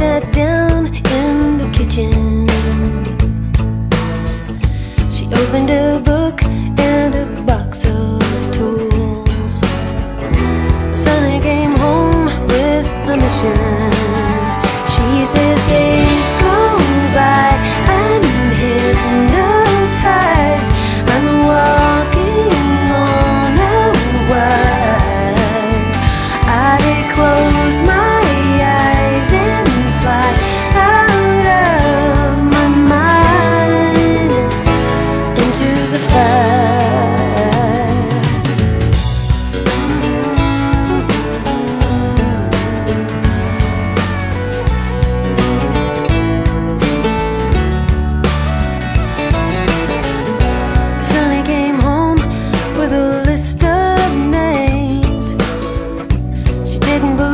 sat down in the kitchen. She opened a book and a box of tools. Sunny came home with a mission. 내 공부